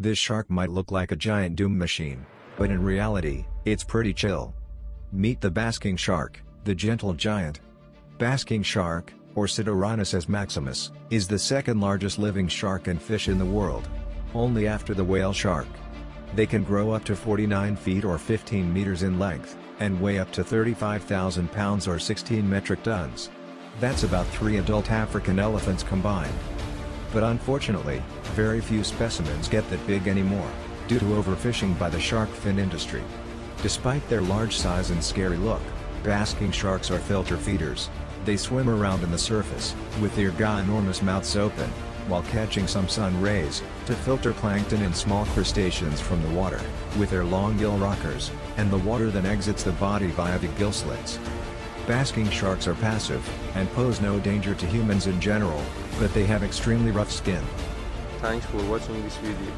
This shark might look like a giant doom machine, but in reality, it's pretty chill. Meet the basking shark, the gentle giant. Basking shark, or Cetorhinus maximus, is the second largest living shark and fish in the world. Only after the whale shark. They can grow up to 49 feet or 15 meters in length, and weigh up to 35,000 pounds or 16 metric tons. That's about three adult African elephants combined. But unfortunately, very few specimens get that big anymore, due to overfishing by the shark fin industry. Despite their large size and scary look, basking sharks are filter feeders. They swim around in the surface, with their ginormous mouths open, while catching some sun rays, to filter plankton and small crustaceans from the water, with their long gill rakers, and the water then exits the body via the gill slits. Basking sharks are passive, and pose no danger to humans in general, but they have extremely rough skin. Thanks for watching this video.